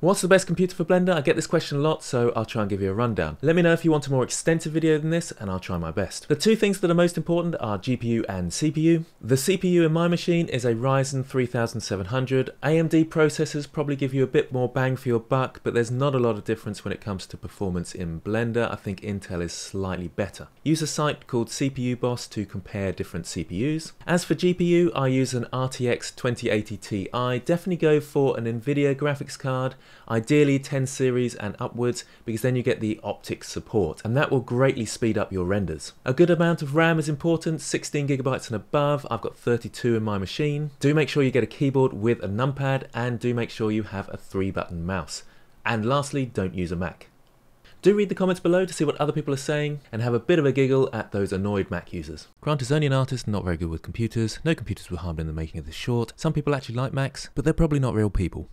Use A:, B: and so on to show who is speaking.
A: What's the best computer for Blender? I get this question a lot, so I'll try and give you a rundown. Let me know if you want a more extensive video than this, and I'll try my best. The two things that are most important are GPU and CPU. The CPU in my machine is a Ryzen 3700. AMD processors probably give you a bit more bang for your buck, but there's not a lot of difference when it comes to performance in Blender. I think Intel is slightly better. Use a site called CPU Boss to compare different CPUs. As for GPU, I use an RTX 2080 Ti. Definitely go for an NVIDIA graphics card ideally 10 series and upwards because then you get the OptiX support and that will greatly speed up your renders. A good amount of RAM is important, 16 gigabytes and above, I've got 32 in my machine. Do make sure you get a keyboard with a numpad and do make sure you have a three button mouse. And lastly, don't use a Mac. Do read the comments below to see what other people are saying and have a bit of a giggle at those annoyed Mac users. Grant is only an artist, not very good with computers. No computers were harmed in the making of this short. Some people actually like Macs, but they're probably not real people.